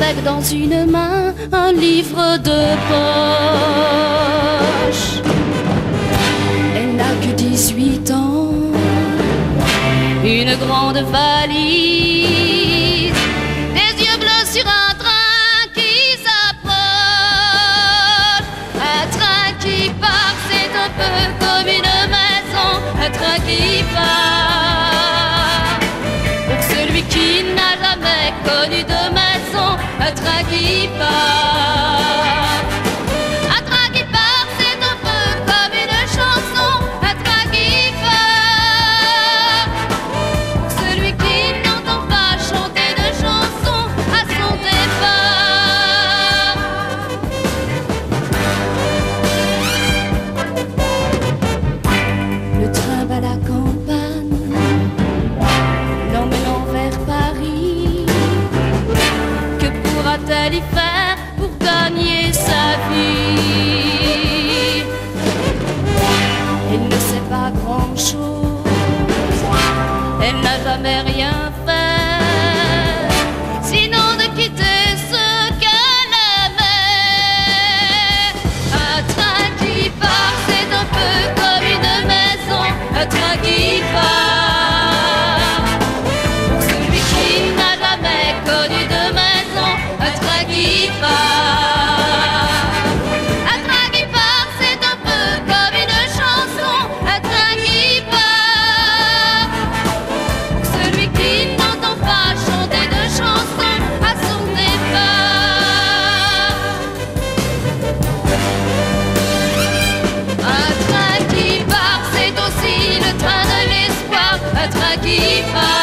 avec dans une main un livre de poche. Elle n'a que 18 ans, une grande valise, des yeux bleus sur un train qui s'approche. Un train qui part, c'est un peu comme une maison, un train qui part. Pour celui qui n'a jamais connu de people doit-elle y faire pour gagner sa vie? votre guitare.